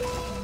Yeah.